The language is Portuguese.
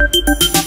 Música